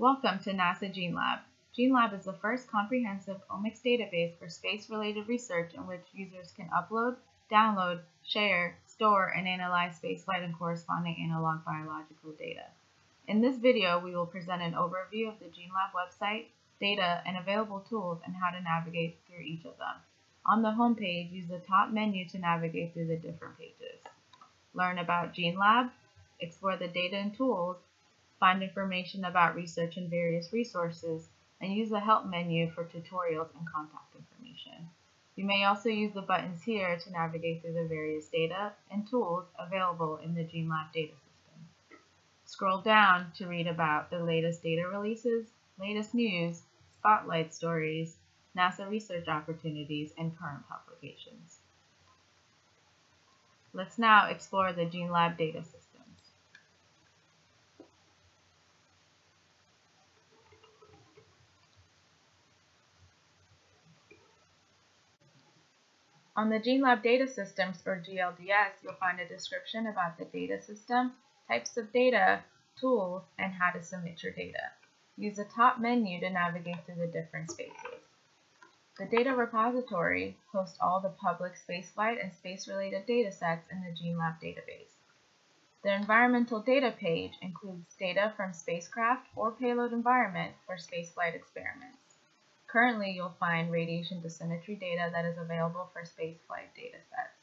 Welcome to NASA GeneLab. GeneLab is the first comprehensive omics database for space-related research in which users can upload, download, share, store, and analyze spaceflight and corresponding analog biological data. In this video, we will present an overview of the GeneLab website, data, and available tools and how to navigate through each of them. On the home page, use the top menu to navigate through the different pages. Learn about GeneLab, explore the data and tools, find information about research and various resources, and use the Help menu for tutorials and contact information. You may also use the buttons here to navigate through the various data and tools available in the GeneLab data system. Scroll down to read about the latest data releases, latest news, spotlight stories, NASA research opportunities, and current publications. Let's now explore the GeneLab data system. On the GeneLab Data Systems, or GLDS, you'll find a description about the data system, types of data, tools, and how to submit your data. Use the top menu to navigate through the different spaces. The data repository hosts all the public spaceflight and space-related datasets in the GeneLab database. The environmental data page includes data from spacecraft or payload environment for spaceflight experiments. Currently, you'll find radiation dosimetry data that is available for spaceflight datasets.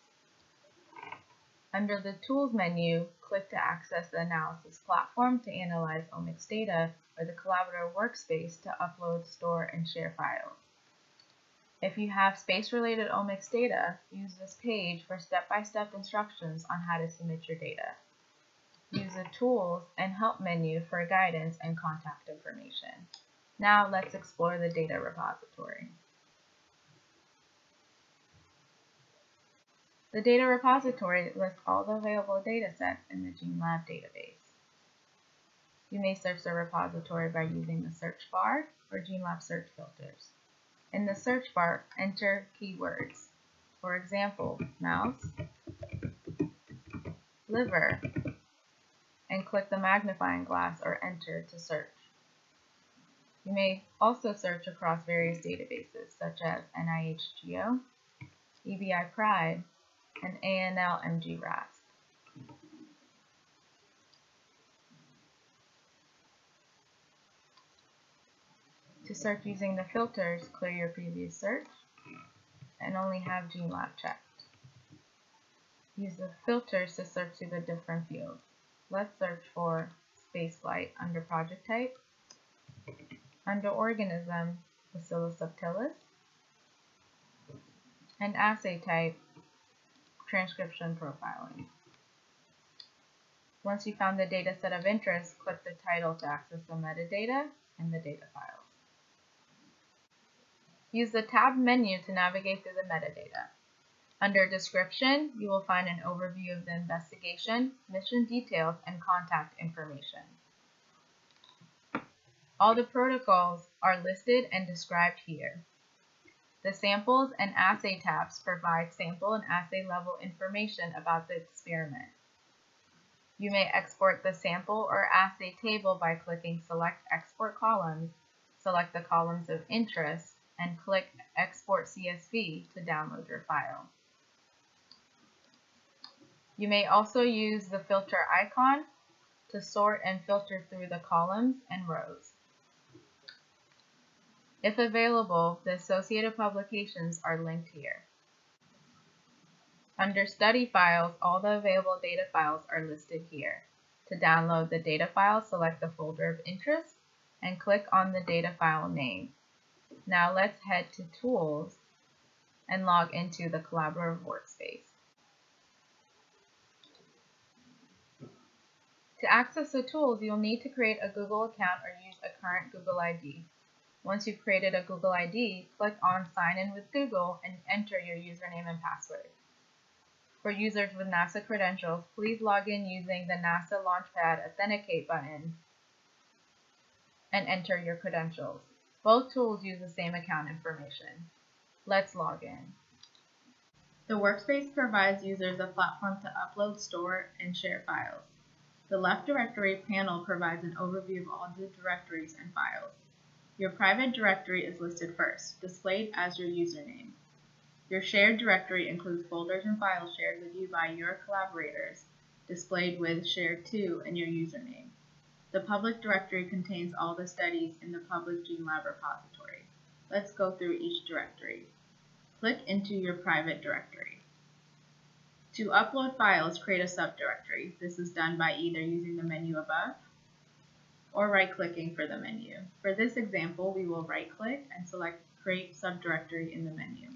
Under the Tools menu, click to access the Analysis platform to analyze omics data or the Collaborator workspace to upload, store, and share files. If you have space-related omics data, use this page for step-by-step -step instructions on how to submit your data. Use the Tools and Help menu for guidance and contact information. Now let's explore the data repository. The data repository lists all the available datasets in the GeneLab database. You may search the repository by using the search bar or GeneLab search filters. In the search bar, enter keywords. For example, mouse, liver, and click the magnifying glass or enter to search. You may also search across various databases such as NIH-GEO, EBI Pride, and ANL-MG-RAST. To search using the filters, clear your previous search and only have GeneLab checked. Use the filters to search through the different fields. Let's search for spaceflight under project type under organism Bacillus subtilis, and assay type transcription profiling. Once you found the data set of interest, click the title to access the metadata and the data files. Use the tab menu to navigate through the metadata. Under Description, you will find an overview of the investigation, mission details, and contact information. All the protocols are listed and described here. The Samples and Assay tabs provide sample and assay level information about the experiment. You may export the sample or assay table by clicking Select Export Columns, select the columns of interest, and click Export CSV to download your file. You may also use the filter icon to sort and filter through the columns and rows. If available, the associated publications are linked here. Under Study Files, all the available data files are listed here. To download the data file, select the folder of interest and click on the data file name. Now let's head to Tools and log into the Collaborative Workspace. To access the tools, you'll need to create a Google account or use a current Google ID. Once you've created a Google ID, click on Sign in with Google and enter your username and password. For users with NASA credentials, please log in using the NASA Launchpad Authenticate button and enter your credentials. Both tools use the same account information. Let's log in. The workspace provides users a platform to upload, store, and share files. The left directory panel provides an overview of all the directories and files. Your private directory is listed first, displayed as your username. Your shared directory includes folders and files shared with you by your collaborators, displayed with shared to and your username. The public directory contains all the studies in the public GeneLab repository. Let's go through each directory. Click into your private directory. To upload files, create a subdirectory. This is done by either using the menu above or right-clicking for the menu. For this example, we will right-click and select Create Subdirectory in the menu.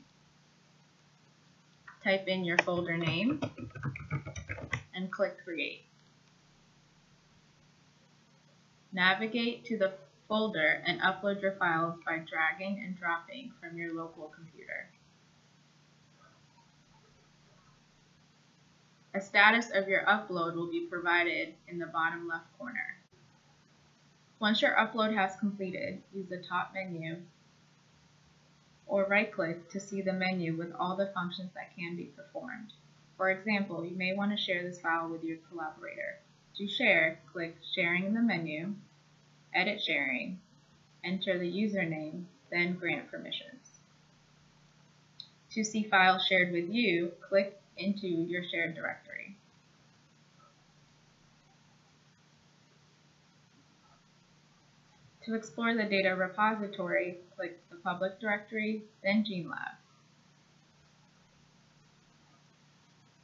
Type in your folder name and click Create. Navigate to the folder and upload your files by dragging and dropping from your local computer. A status of your upload will be provided in the bottom left corner. Once your upload has completed, use the top menu or right-click to see the menu with all the functions that can be performed. For example, you may want to share this file with your collaborator. To share, click Sharing in the menu, Edit Sharing, enter the username, then grant permissions. To see files shared with you, click into your shared directory. To explore the data repository, click the public directory, then GeneLab.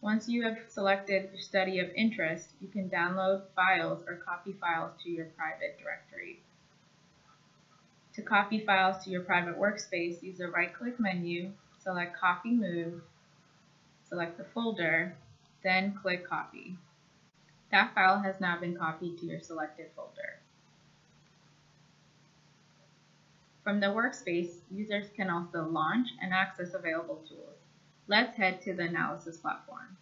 Once you have selected your study of interest, you can download files or copy files to your private directory. To copy files to your private workspace, use the right-click menu, select Copy Move, select the folder, then click Copy. That file has now been copied to your selected folder. From the workspace, users can also launch and access available tools. Let's head to the analysis platform.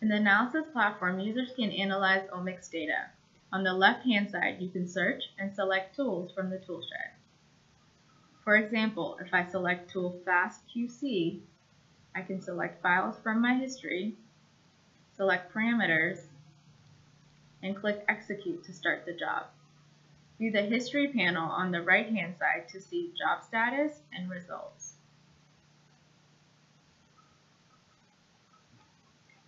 In the analysis platform, users can analyze omics data. On the left-hand side, you can search and select tools from the toolshed. For example, if I select tool FastQC, I can select files from my history, select parameters, and click execute to start the job. View the history panel on the right hand side to see job status and results.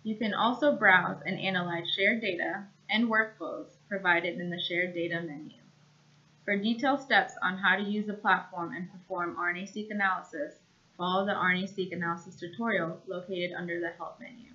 You can also browse and analyze shared data and workflows provided in the shared data menu. For detailed steps on how to use the platform and perform RNA-seq analysis, follow the RNA-seq analysis tutorial located under the Help menu.